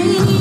You.